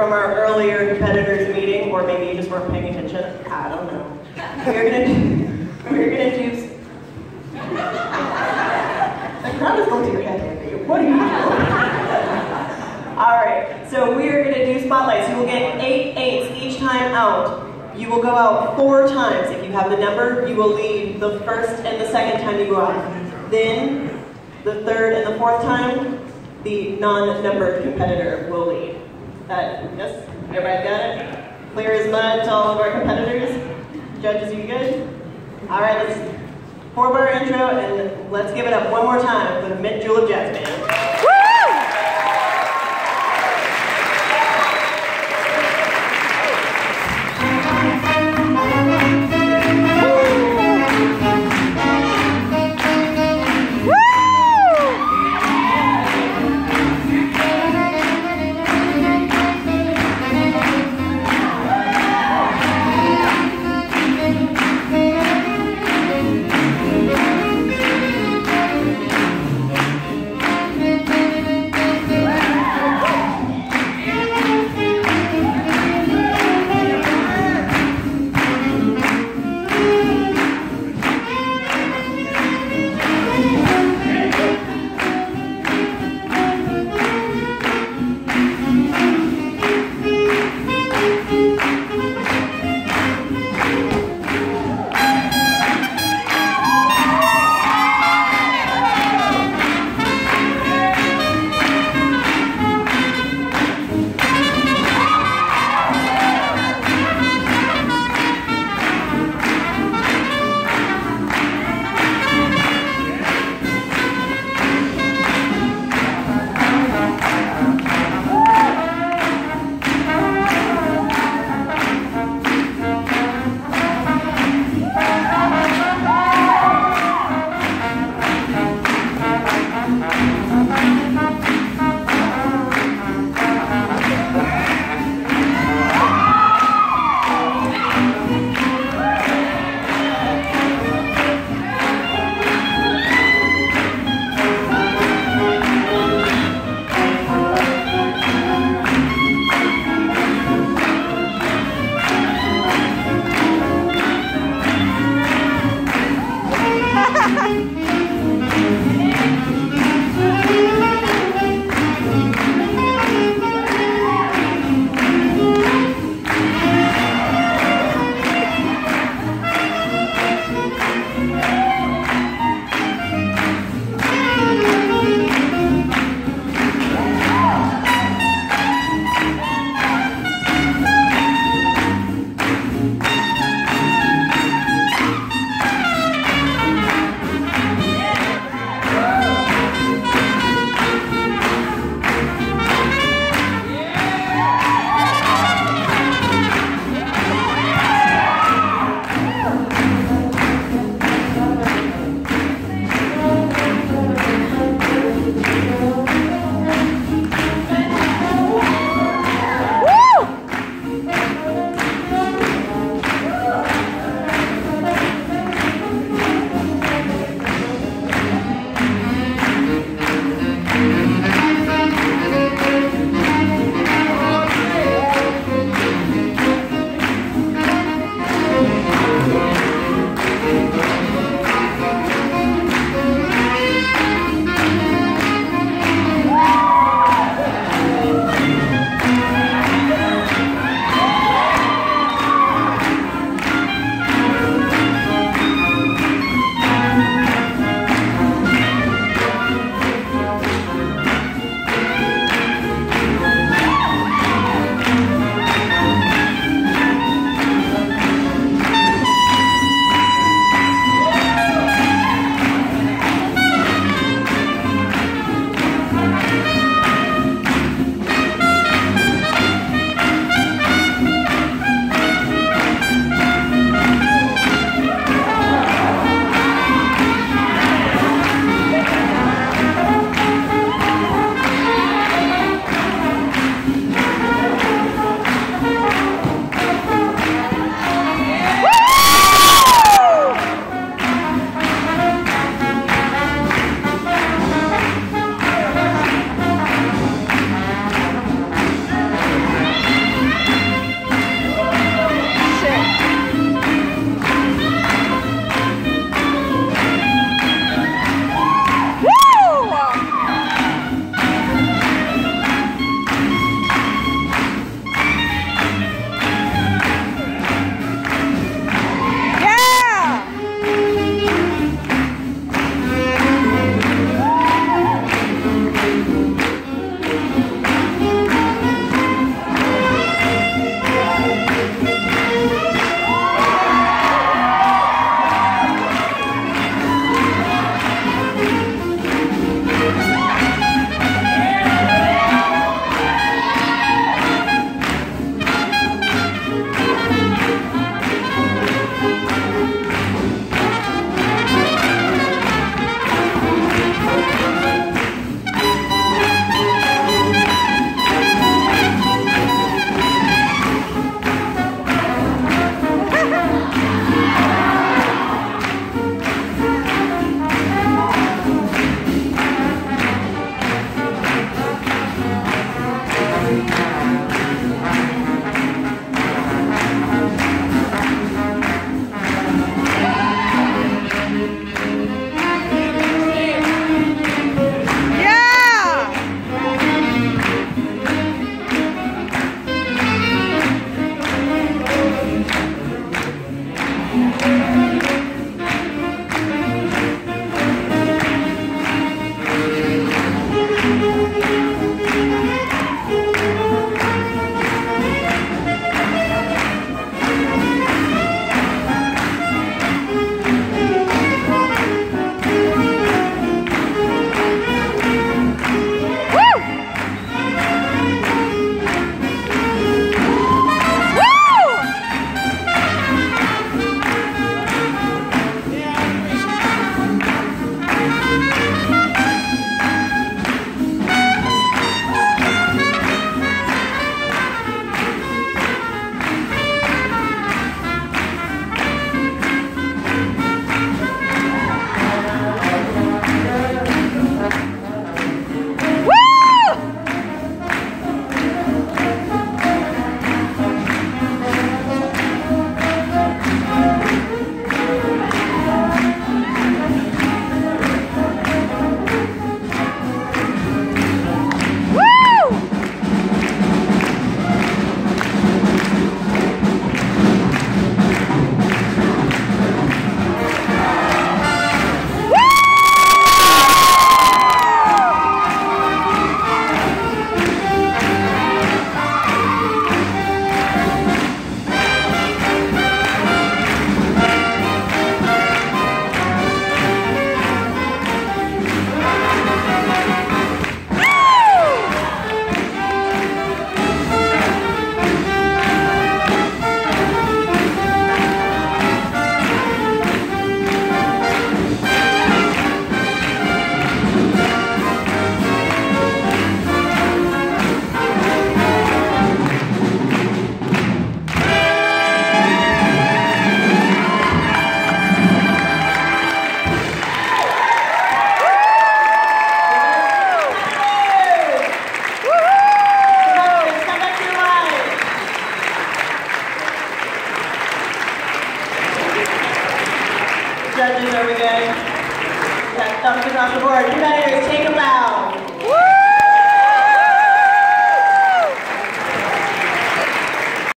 from our earlier competitors meeting, or maybe you just weren't paying attention. I don't know. We're gonna do, we're gonna do. The crowd is going to your head. What are you doing? All right, so we are gonna do spotlights. You will get eight eights each time out. You will go out four times. If you have the number, you will leave the first and the second time you go out. Then, the third and the fourth time, the non-numbered competitor will lead. Uh, yes, everybody got it? Clear as mud to all of our competitors? Judges, you good? All right, let's four bar intro and let's give it up one more time for the Mint Julep Jazz Band.